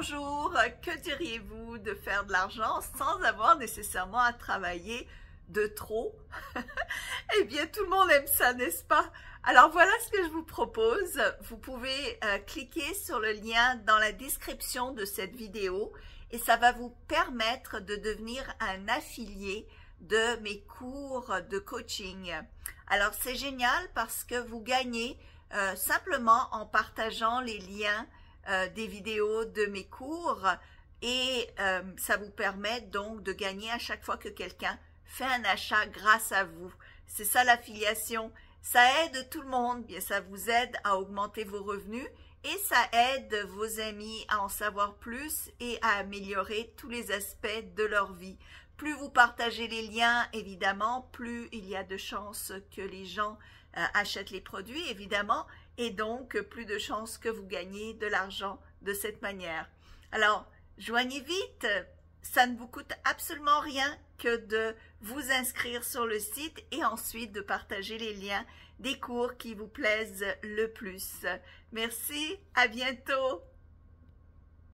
Bonjour, que diriez-vous de faire de l'argent sans avoir nécessairement à travailler de trop? Eh bien, tout le monde aime ça, n'est-ce pas? Alors voilà ce que je vous propose. Vous pouvez euh, cliquer sur le lien dans la description de cette vidéo et ça va vous permettre de devenir un affilié de mes cours de coaching. Alors c'est génial parce que vous gagnez euh, simplement en partageant les liens euh, des vidéos de mes cours et euh, ça vous permet donc de gagner à chaque fois que quelqu'un fait un achat grâce à vous. C'est ça l'affiliation. Ça aide tout le monde, bien ça vous aide à augmenter vos revenus et ça aide vos amis à en savoir plus et à améliorer tous les aspects de leur vie. Plus vous partagez les liens, évidemment, plus il y a de chances que les gens euh, achètent les produits, évidemment, et donc plus de chances que vous gagnez de l'argent de cette manière. Alors, joignez vite, ça ne vous coûte absolument rien que de vous inscrire sur le site et ensuite de partager les liens des cours qui vous plaisent le plus. Merci, à bientôt.